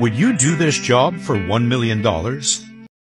Would you do this job for $1 million?